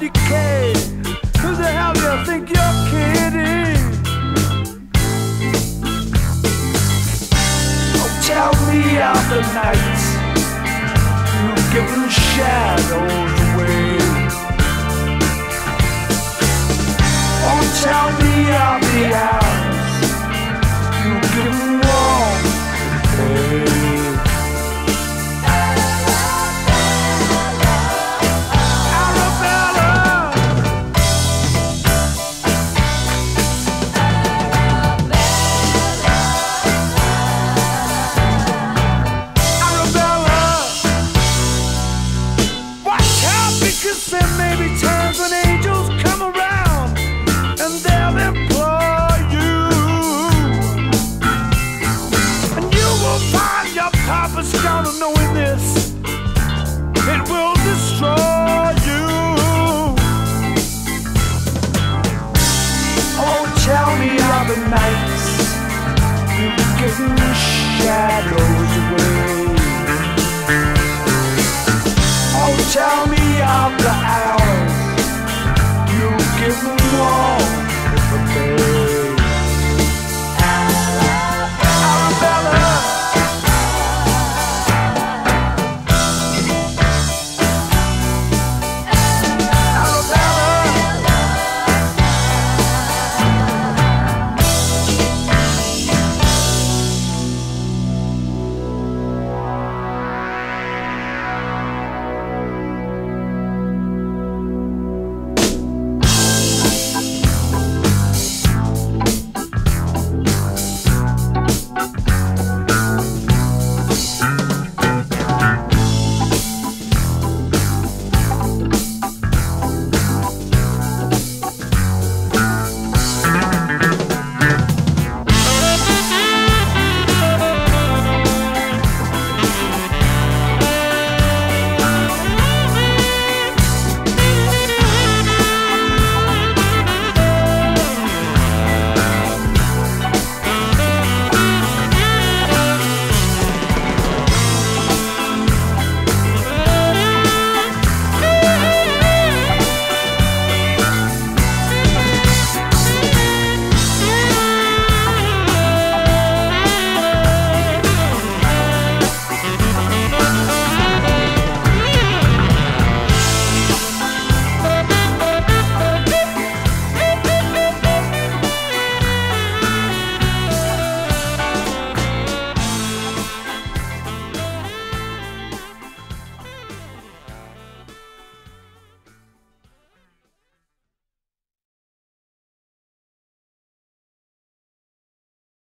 decay. Who the hell do you think you're kidding? Oh, tell me of the nights you've given shadows Papa's of knowing this. It will destroy you. Oh, tell me are the nights you've given shadows away. Oh, tell me of the hours you've given all.